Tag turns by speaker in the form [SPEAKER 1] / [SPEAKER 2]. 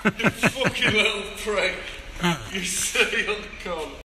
[SPEAKER 1] Ah. you fucking little prick. You silly old cunt.